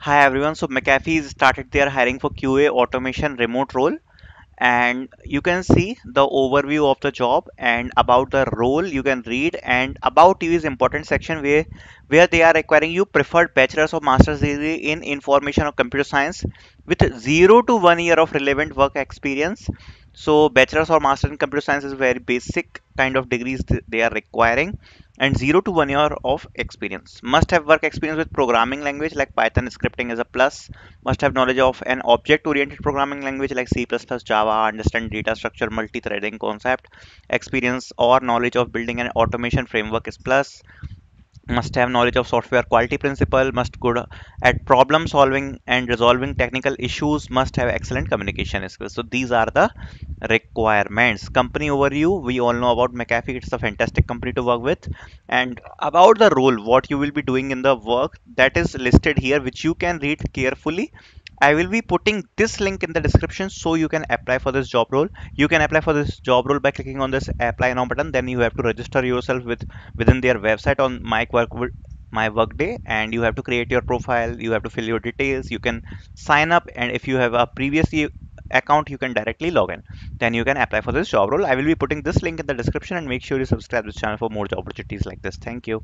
Hi everyone. So McAfee started their hiring for QA automation remote role. And you can see the overview of the job and about the role you can read. And about you is important section where where they are requiring you preferred bachelor's or master's degree in information or computer science with 0 to 1 year of relevant work experience so bachelor's or master in computer science is very basic kind of degrees th- they are requiring and 0 to 1 year of experience. Must have work experience with programming language like python scripting is a plus. Must have knowledge of an object oriented programming language like c++ java understand data structure multi-threading concept. Experience or knowledge of building an automation framework is plus must have knowledge of software quality principle must good at problem solving and resolving technical issues must have excellent communication skills. So these are the requirements. Company overview we all know about mcafee. It's a fantastic company to work with. And about the role what you will be doing in the work that is listed here which you can read carefully. I will be putting this link in the description so you can apply for this job role. You can apply for this job role by clicking on this apply now button. Then you have to register yourself with within their website on my work my workday and you have to create your profile. You have to fill your details. You can sign up. And if you have a previous account you can directly log in. Then you can apply for this job role. I will be putting this link in the description and make sure you subscribe this channel for more job opportunities like this. Thank you